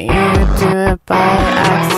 you do it by accident.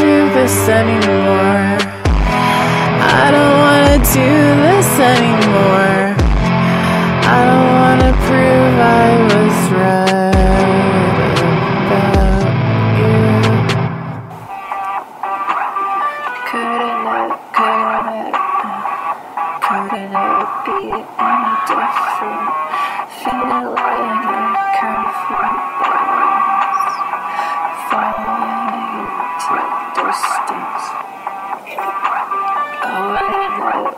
do this anymore. I don't wanna do this anymore. I don't wanna prove I was right about you. Couldn't it, couldn't it, couldn't it be any different?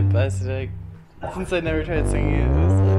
bit, since I never tried singing it, was